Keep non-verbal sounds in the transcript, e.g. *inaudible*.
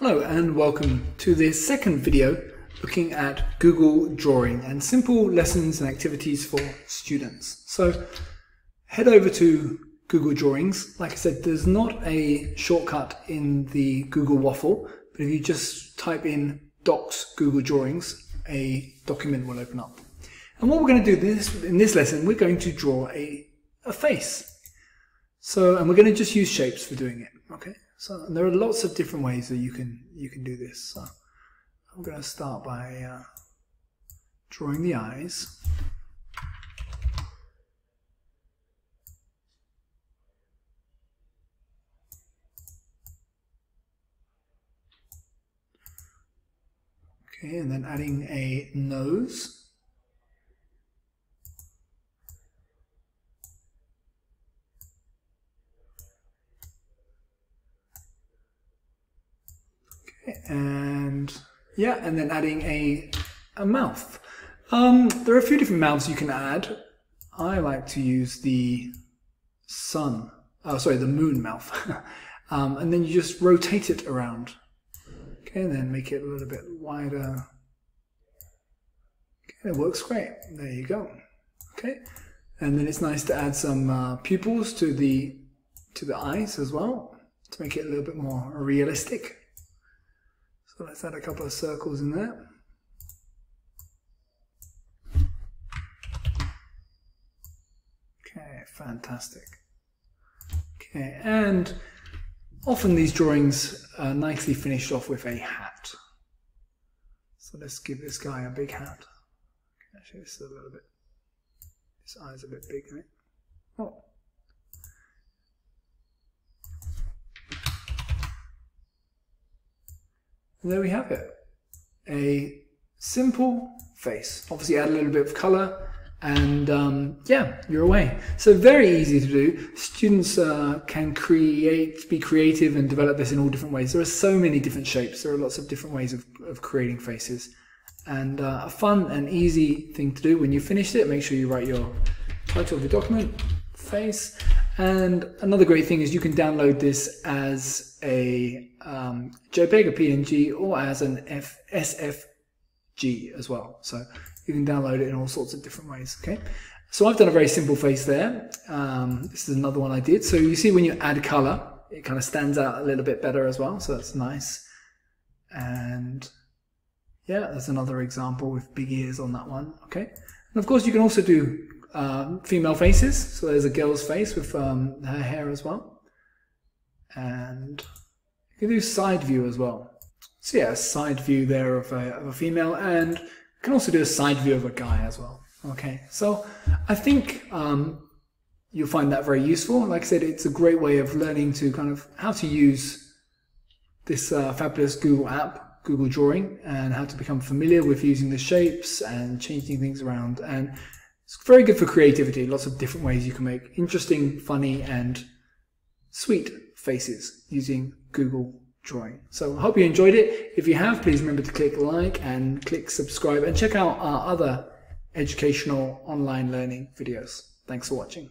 Hello and welcome to this second video looking at Google Drawing and simple lessons and activities for students. So head over to Google Drawings. Like I said, there's not a shortcut in the Google Waffle, but if you just type in Docs Google Drawings, a document will open up. And what we're going to do this in this lesson, we're going to draw a, a face. So, and we're going to just use shapes for doing it. Okay. So there are lots of different ways that you can you can do this. So I'm going to start by uh, drawing the eyes. Okay, and then adding a nose. And yeah, and then adding a, a mouth. Um, there are a few different mouths you can add. I like to use the sun, oh sorry, the moon mouth. *laughs* um, and then you just rotate it around. Okay, and then make it a little bit wider. Okay, it works great. There you go. Okay, and then it's nice to add some uh, pupils to the to the eyes as well to make it a little bit more realistic. So let's add a couple of circles in there. Okay, fantastic. Okay, and often these drawings are nicely finished off with a hat. So let's give this guy a big hat. Actually, this is a little bit, his eye's are a bit big? Oh, And there we have it. A simple face. Obviously add a little bit of color and um, yeah, you're away. So very easy to do. Students uh, can create, be creative and develop this in all different ways. There are so many different shapes. There are lots of different ways of, of creating faces. And uh, a fun and easy thing to do when you finish it, make sure you write your title of the document, face, and another great thing is you can download this as a um, JPEG, a PNG, or as an F SVG as well. So you can download it in all sorts of different ways. Okay. So I've done a very simple face there. Um, this is another one I did. So you see when you add color, it kind of stands out a little bit better as well. So that's nice. And yeah, there's another example with big ears on that one. Okay. And of course you can also do um, female faces. So there's a girl's face with um, her hair as well. And you can do side view as well. So yeah, side view there of a, of a female and you can also do a side view of a guy as well. Okay, so I think um, you'll find that very useful. Like I said, it's a great way of learning to kind of how to use this uh, fabulous Google app, Google Drawing, and how to become familiar with using the shapes and changing things around. And it's very good for creativity. Lots of different ways you can make interesting, funny, and sweet faces using Google Drawing. So I hope you enjoyed it. If you have, please remember to click like and click subscribe and check out our other educational online learning videos. Thanks for watching.